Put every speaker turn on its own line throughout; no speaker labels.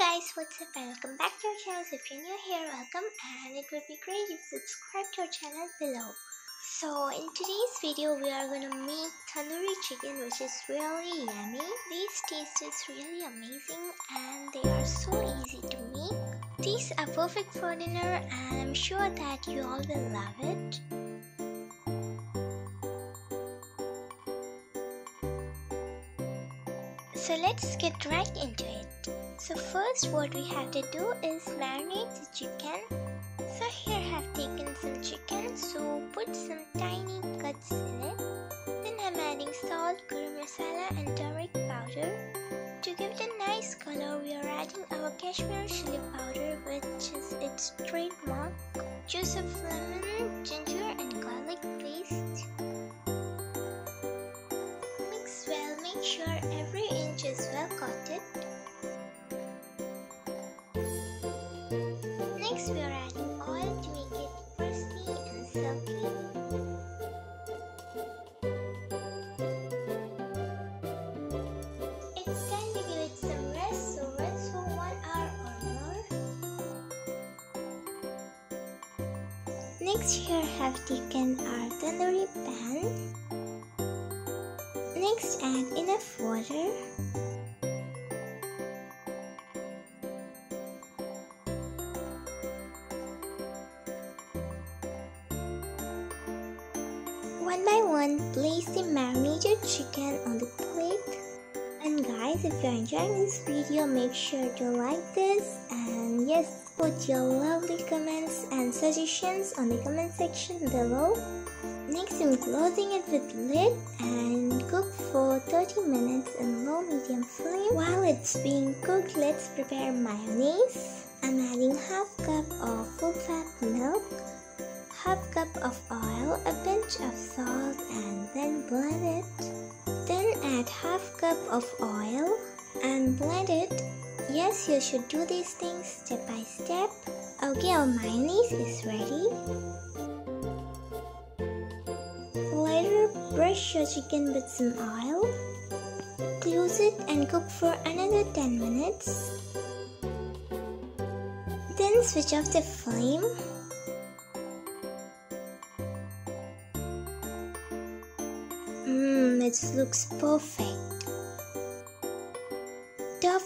guys, what's up and welcome back to our channel. If you're new here, welcome and it would be great if you subscribe to our channel below. So in today's video, we are to make tandoori chicken which is really yummy. These taste is really amazing and they are so easy to make. These are perfect for dinner and I'm sure that you all will love it. So let's get right into it. So first what we have to do is marinate the chicken. So here I have taken some chicken so put some tiny cuts in it. Then I'm adding salt, garam masala and turmeric powder. To give it a nice color we are adding our Kashmir chili powder which is its trademark. Juice of lemon, ginger and garlic paste. Mix well, make sure every inch is well coated. Next here have taken our tandoori pan. Next add enough water. One by one, place the marinated chicken on the plate. And guys, if you're enjoying this video, make sure to like this and yes, put your lovely comments and suggestions on the comment section below. Next, I'm closing it with lid and cook for 30 minutes in low medium flame. While it's being cooked, let's prepare mayonnaise. I'm adding half cup of full fat milk half cup of oil, a pinch of salt and then blend it. Then add half cup of oil and blend it. Yes, you should do these things step by step. Okay, oh, our mayonnaise is ready. Later, brush your chicken with some oil. Close it and cook for another 10 minutes. Then switch off the flame. Mmm, it looks perfect.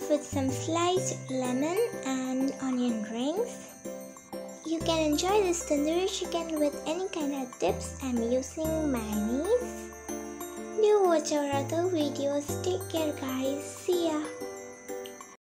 Top with some sliced lemon and onion rings. You can enjoy this tandoori chicken with any kind of dips. I'm using mayonnaise. Do watch our other videos. Take care guys. See ya.